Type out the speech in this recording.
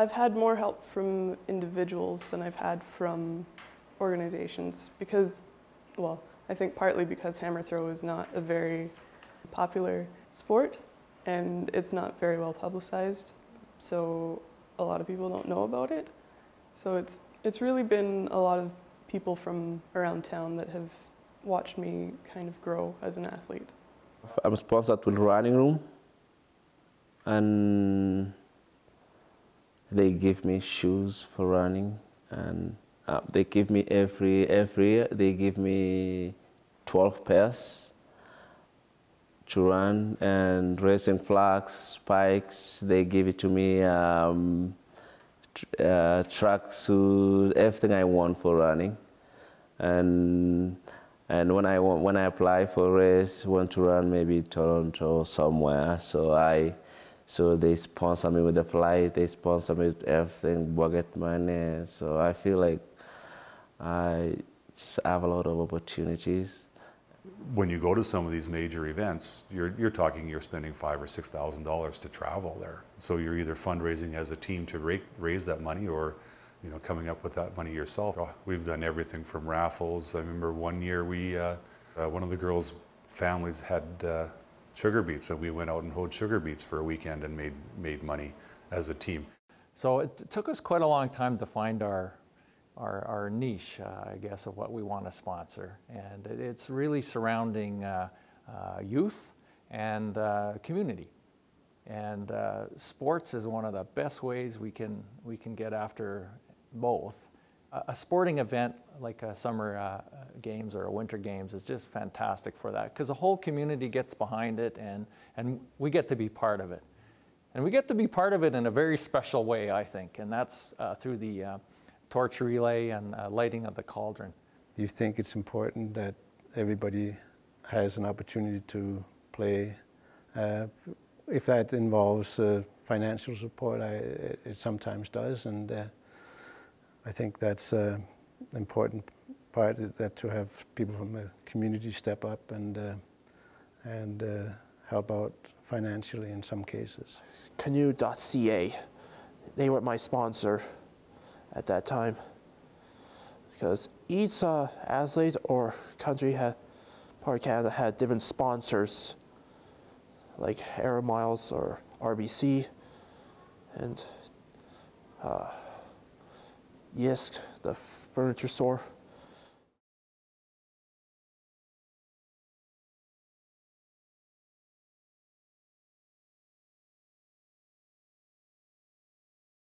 I've had more help from individuals than I've had from organizations because, well, I think partly because hammer throw is not a very popular sport and it's not very well publicized. So a lot of people don't know about it. So it's it's really been a lot of people from around town that have watched me kind of grow as an athlete. I'm sponsored with Running Room, and they give me shoes for running, and uh, they give me every every year. They give me 12 pairs to run and racing flags, spikes. They give it to me. Um, uh, track suit, everything I want for running, and and when I when I apply for race, want to run maybe Toronto somewhere, so I, so they sponsor me with the flight, they sponsor me with everything, budget money. So I feel like I just have a lot of opportunities. When you go to some of these major events, you're, you're talking you're spending five or six thousand dollars to travel there. So you're either fundraising as a team to raise that money, or you know, coming up with that money yourself. We've done everything from raffles. I remember one year we, uh, uh, one of the girls' families had uh, sugar beets, and we went out and hoed sugar beets for a weekend and made made money as a team. So it took us quite a long time to find our our, our niche, uh, I guess, of what we want to sponsor, and it's really surrounding uh, uh, youth and community. And sports is one of the best ways we can we can get after both. A sporting event like a summer uh, games or a winter games is just fantastic for that because the whole community gets behind it and, and we get to be part of it. And we get to be part of it in a very special way, I think, and that's uh, through the uh, torch relay and uh, lighting of the cauldron. Do you think it's important that everybody has an opportunity to play? Uh, if that involves uh, financial support, I, it sometimes does, and I think that's an important part that to have people from the community step up and uh, and uh, help out financially in some cases. Canoe.ca, they were my sponsor at that time because each uh, athlete or country had part of Canada had different sponsors like Air Miles or RBC and Yisk, the furniture store.